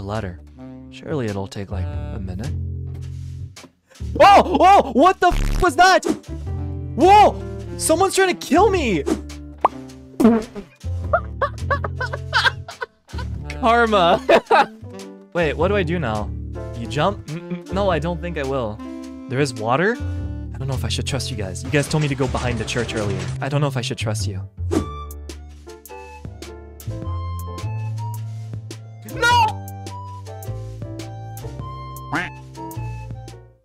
A letter. Surely it'll take like a minute. Oh! Oh! What the f was that? Whoa! Someone's trying to kill me! Karma! Wait, what do I do now? You jump? Mm, mm, No, I don't think I will. There is water? I don't know if I should trust you guys. You guys told me to go behind the church earlier. I don't know if I should trust you. Quack.